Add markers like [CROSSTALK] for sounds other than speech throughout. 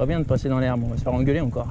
Pas bien de passer dans l'herbe, on va se faire engueuler encore.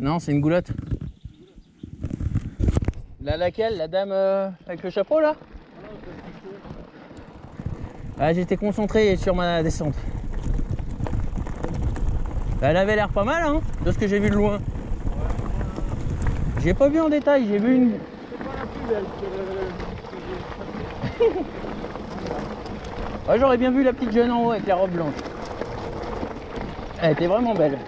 Non, c'est une goulotte. Là, laquelle La dame euh, avec le chapeau là Ah, j'étais concentré sur ma descente. Elle avait l'air pas mal, hein, de ce que j'ai vu de loin. J'ai pas vu en détail, j'ai vu une. Ouais, j'aurais bien vu la petite jeune en haut avec la robe blanche. Elle était vraiment belle.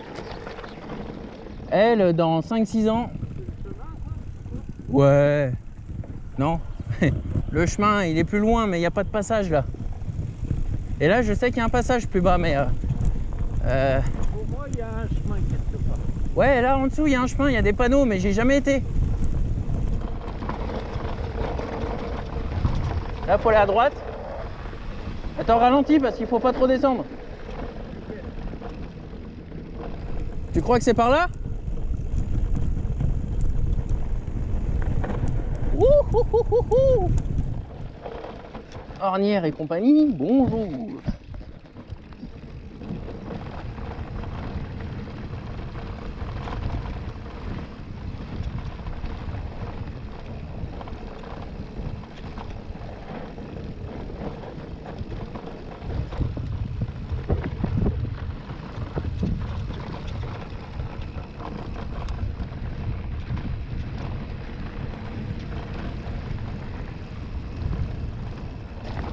Elle, dans 5-6 ans. Ouais. Non. [LAUGHS] Le chemin, il est plus loin, mais il n'y a pas de passage là. Et là, je sais qu'il y a un passage plus bas, mais. euh, euh, Pour moi, il y a un chemin quelque part. Ouais, là en dessous, il y a un chemin, il y a des panneaux, mais j'ai jamais été. Là, faut aller à droite. Attends, ralentis parce qu'il faut pas trop descendre. Tu crois que c'est par là Ouh, ouh, ouh, ouh, ouh. Ornière et compagnie, bonjour.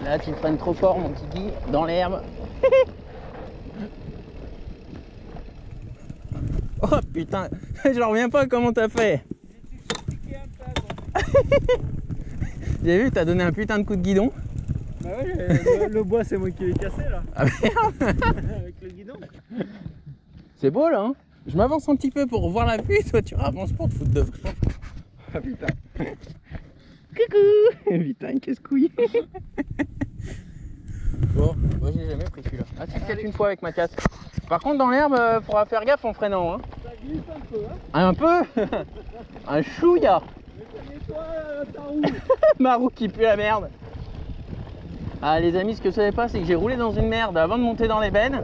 Là, tu freines trop fort, mon kiki, dans l'herbe. [LAUGHS] oh putain, [LAUGHS] je reviens pas comment t'as fait? [LAUGHS] J'ai vu, t'as donné un putain de coup de guidon. Bah ouais, le, le bois, c'est moi qui l'ai cassé là. Ah merde, Avec le guidon. c'est beau là. Hein je m'avance un petit peu pour voir la vue, toi tu avances pour te foutre de. Ah putain. Coucou Putain, qu'est-ce couille? Bon, moi j'ai jamais pris celui-là. Ah si, peut-être une fois avec ma casse. Par contre, dans l'herbe, euh, faudra faire gaffe en freinant. Hein. Ça glisse un peu, hein. Un peu [LAUGHS] Un chouïa Mais euh, ta roue. [LAUGHS] Ma roue qui pue la merde. Ah les amis, ce que vous savez pas, c'est que j'ai roulé dans une merde avant de monter dans les bennes.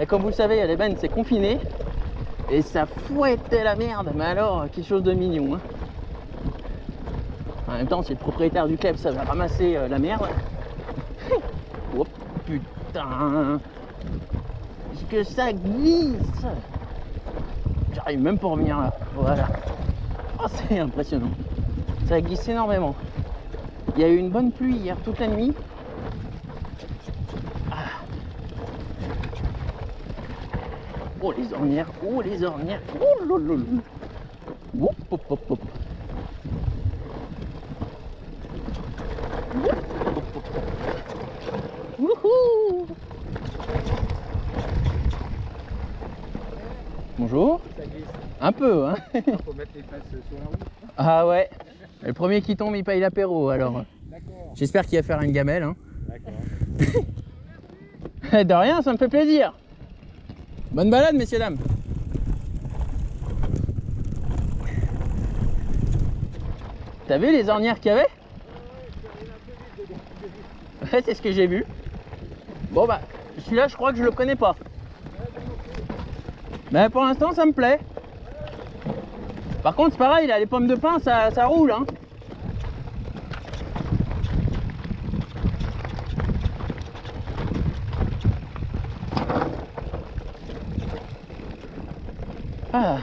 Et comme vous le savez, les bennes c'est confiné. Et ça fouettait la merde, mais alors quelque chose de mignon. hein. En même temps, c'est le propriétaire du club, ça va ramasser euh, la merde. [LAUGHS] putain Est-ce que ça glisse J'arrive même à revenir là. Voilà. Oh, c'est impressionnant. Ça glisse énormément. Il y a eu une bonne pluie hier toute la nuit. Ah. Oh les ornières, oh les ornières, oh lololo. Hop, hop, hop, hop. Hop, hop, hop, hop. Wouhou Bonjour. Ça glisse. Un peu, hein Faut mettre les fesses sur la roue. Ah ouais. Le premier qui tombe, il paye l'apéro alors. D'accord. J'espère qu'il va faire une gamelle. Hein. D'accord. [LAUGHS] De rien, ça me fait plaisir. Bonne balade, messieurs, dames. T'as vu les ornières qu'il y avait? Ouais, c'est ce que j'ai vu. Bon bah, celui-là, je crois que je le connais pas. Mais pour l'instant, ça me plaît. Par contre, c'est pareil, là, les pommes de pin, ça, ça roule. Hein. Ah.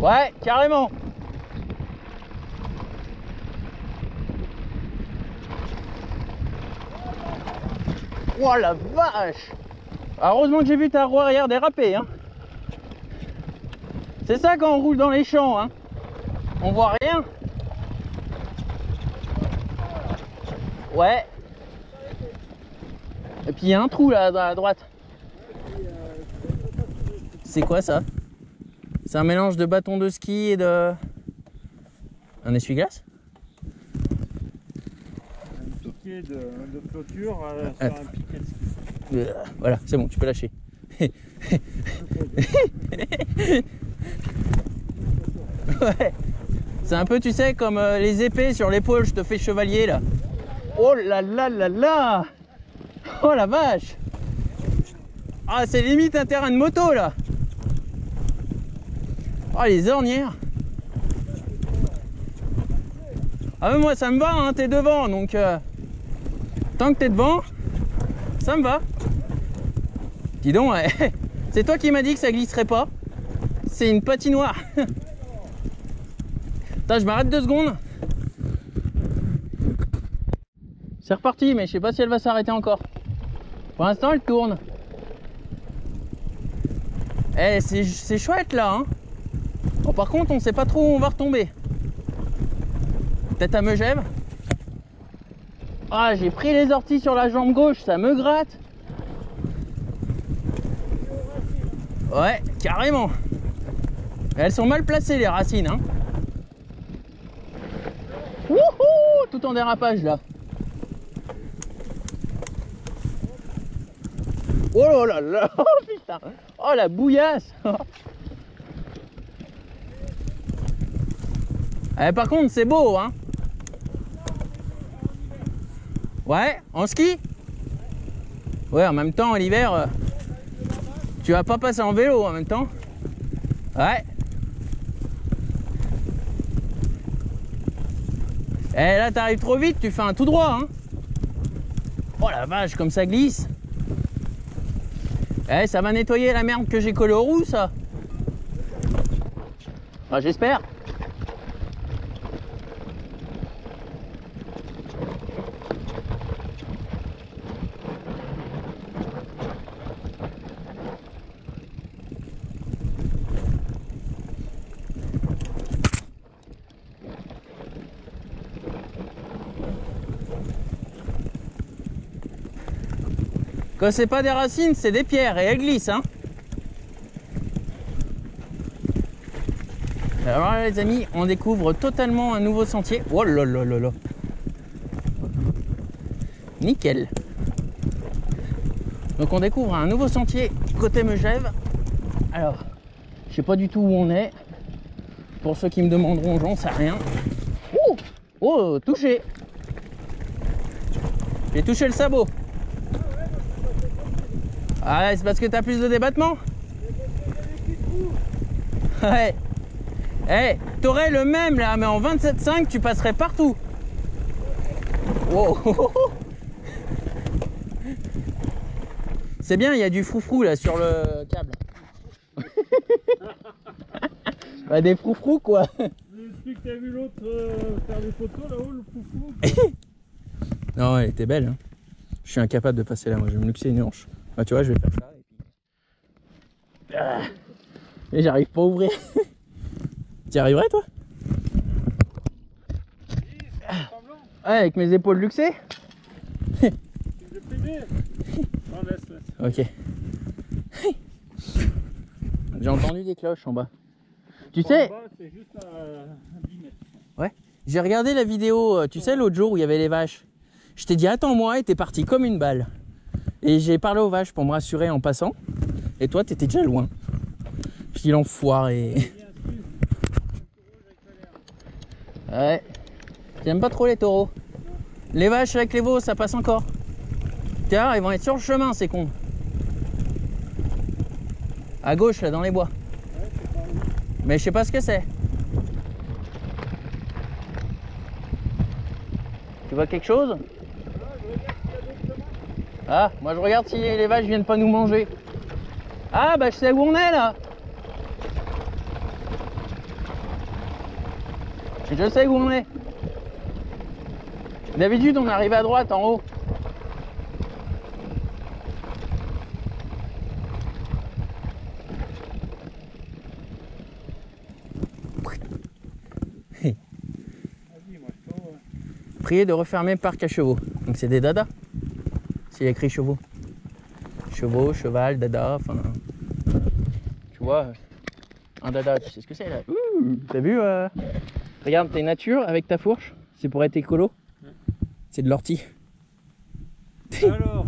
Ouais, carrément. Oh la vache ah, Heureusement que j'ai vu ta roue arrière déraper. Hein. C'est ça quand on roule dans les champs. Hein. On voit rien. Ouais. Et puis il y a un trou là à droite. C'est quoi ça? C'est un mélange de bâton de ski et de. Un essuie-glace? Un piquet de, de clôture euh, Ah. sur un piquet de ski. Euh, Voilà, c'est bon, tu peux lâcher. [LAUGHS] ouais. C'est un peu, tu sais, comme euh, les épées sur l'épaule, je te fais chevalier là. Oh là là là là Oh la vache Ah, c'est limite un terrain de moto là Oh, les ornières Ah, mais moi ça me va, hein, t'es devant donc. euh, tant que t'es devant, ça me va. [LAUGHS] C'est toi qui m'as dit que ça glisserait pas. C'est une patinoire. [LAUGHS] Attends, je m'arrête deux secondes. C'est reparti, mais je sais pas si elle va s'arrêter encore. Pour l'instant, elle tourne. Eh, c'est chouette là. Hein bon, par contre, on sait pas trop où on va retomber. Peut-être à Megève. Ah, j'ai pris les orties sur la jambe gauche, ça me gratte. Ouais, carrément. Elles sont mal placées les racines. Hein. Wouhou Tout en dérapage là. Oh là là [LAUGHS] Oh putain Oh la bouillasse [LAUGHS] Eh, Par contre c'est beau hein Ouais, en ski? Ouais, en même temps l'hiver tu vas pas passer en vélo en même temps Ouais. Eh là t'arrives trop vite, tu fais un tout droit hein. Oh la vache, comme ça glisse. Eh ça va nettoyer la merde que j'ai collée aux roues ça. Ah, j'espère. C'est pas des racines, c'est des pierres et elles glissent. Hein. Alors là, les amis, on découvre totalement un nouveau sentier. Oh là là là là. Nickel. Donc on découvre un nouveau sentier côté Megève. Alors, je sais pas du tout où on est. Pour ceux qui me demanderont, j'en sais rien. Oh touché. J'ai touché le sabot. Ah ouais, c'est parce que t'as plus de débattement Ouais. Eh, t'aurais le même là, mais en 27.5, tu passerais partout. Wow. C'est bien, il y a du froufrou là sur le câble. [LAUGHS] bah, des froufrous quoi. Depuis que t'as vu l'autre euh, faire des photos là-haut, le foufou. [LAUGHS] Non, elle était belle. hein. Je suis incapable de passer là, moi je vais me luxer une hanche. Bah, tu vois, je vais faire ça. Et, puis... Ah. Et j'arrive pas à ouvrir. [LAUGHS] tu y arriverais toi? Ouais, avec mes épaules luxées? J'ai privé. Non, laisse, laisse. Ok. J'ai entendu des cloches en bas. Tu sais, bas, juste à, à 10 mètres. j'ai regardé la vidéo, euh, tu sais, l'autre jour où il y avait les vaches. Je t'ai dit attends-moi et t'es parti comme une balle. Et j'ai parlé aux vaches pour me rassurer en passant. Et toi, t'étais déjà loin. Je dis l'enfoiré. Ouais. J'aime pas trop les taureaux. Les vaches avec les veaux, ça passe encore. Tiens, ils vont être sur le chemin, ces cons. À gauche, là, dans les bois. Mais je sais pas ce que c'est. Tu vois quelque chose? Ah, moi je regarde si les vaches viennent pas nous manger. Ah, bah je sais où on est là. Je sais où on est. D'habitude, on arrive à droite en haut. Priez de refermer parc à chevaux. Donc c'est des dadas. A écrit chevaux. Chevaux, cheval, dada, enfin. Tu vois, un dada, tu sais ce que c'est là T'as vu euh, Regarde tes natures avec ta fourche. C'est pour être écolo. C'est de l'ortie. Alors,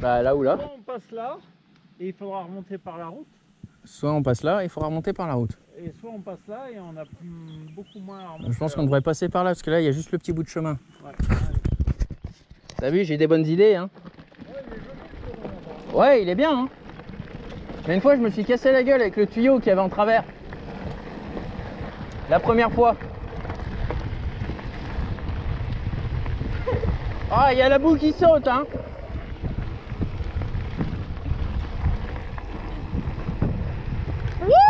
Bah là ou là. soit on passe là, et il faudra remonter par la route, Soit on passe là, il faudra remonter par la route. et soit on passe là et on a beaucoup moins à remonter. Je pense qu'on devrait passer par là parce que là il y a juste le petit bout de chemin. Ouais. T'as vu, j'ai des bonnes idées hein. Ouais, il est bien hein. Mais une fois je me suis cassé la gueule avec le tuyau qui avait en travers. La première fois. Ah, il y a la boue qui saute hein. Wouhou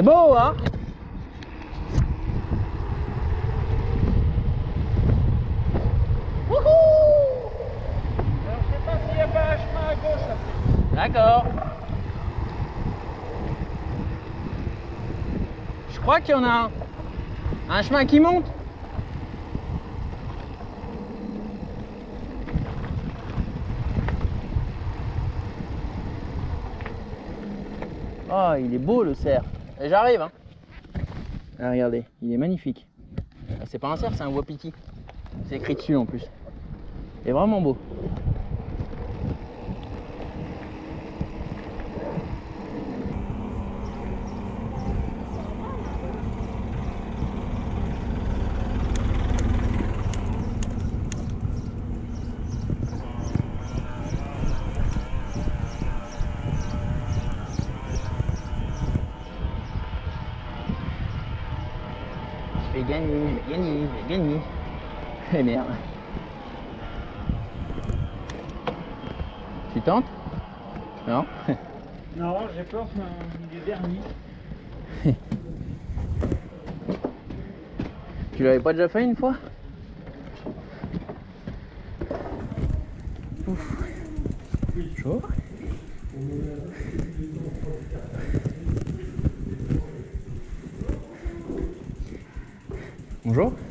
C'est beau, hein Wouhou Alors, je sais pas s'il n'y a pas un chemin à gauche après. D'accord. Je crois qu'il y en a un. Un chemin qui monte. Oh, il est beau le cerf. Et J'arrive, hein. Ah, regardez, il est magnifique. Ah, C'est pas un cerf, c'est un wapiti. C'est écrit dessus en plus. Il est vraiment beau. Vais gagner, je vais gagner. [LAUGHS] Eh merde. Tu tentes? Non [LAUGHS] Non, j'ai peur euh, du vernis. Tu l'avais pas déjà fait une fois? Ouf. Chaud? Bonjour.